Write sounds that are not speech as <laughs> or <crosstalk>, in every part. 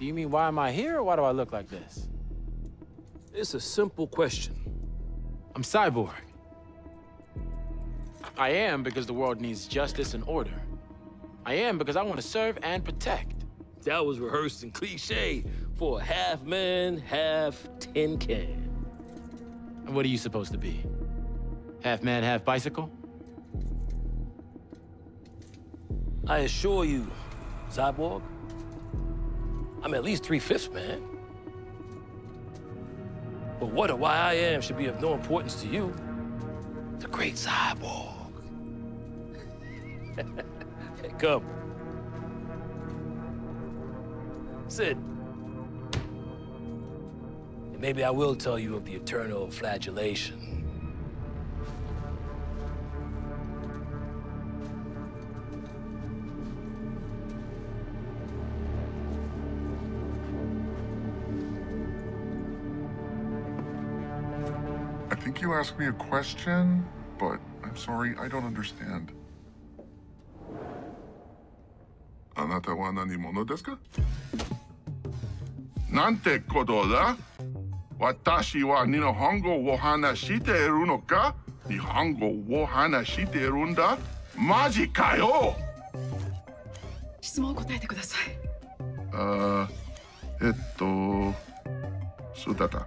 Do you mean why am I here, or why do I look like this? It's a simple question. I'm Cyborg. I am because the world needs justice and order. I am because I want to serve and protect. That was rehearsed and cliche for a half man, half tin can. And what are you supposed to be? Half man, half bicycle? I assure you, Cyborg, I'm at least three-fifths man. But what or why I am should be of no importance to you. The great Cyborg. <laughs> hey, come. Sit. And maybe I will tell you of the eternal flagellation. I think you asked me a question, but I'm sorry, I don't understand. あなたは何者ですかなんてことだ私は日本語を話しているのか日本語を話しているんだマジかよ質問を答えてください。あーえっとそうだった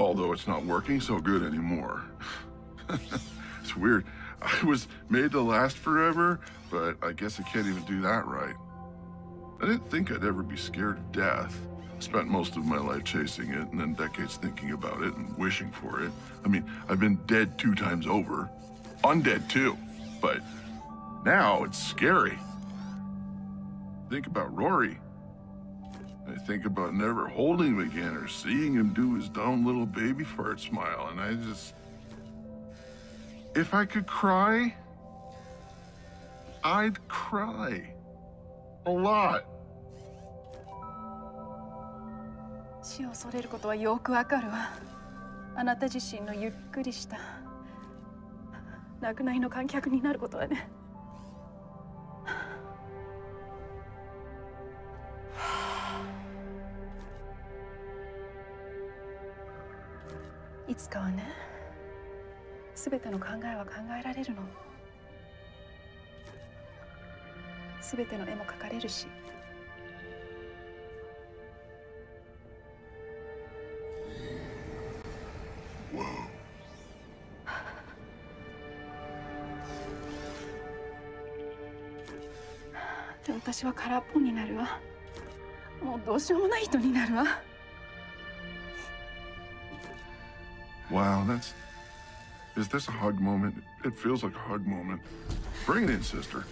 although it's not working so good anymore. <laughs> it's weird. I was made to last forever, but I guess I can't even do that right. I didn't think I'd ever be scared of death. Spent most of my life chasing it and then decades thinking about it and wishing for it. I mean, I've been dead two times over. Undead too. But now it's scary. Think about Rory. I think about never holding him again or seeing him do his dumb little baby fart smile, and I just. If I could cry, I'd cry. A lot. 死を恐れることはよくわかるわあなた自身のゆっくりした亡くなりの観客になることはね いつかはね全ての考えは考えられるの。全ての絵も描かれるし。で私は空っぽになるわ。もうどうしようもない人になるわ。Wow, that's. Is this a hug moment? It feels like a hug moment. Bring it in, sister.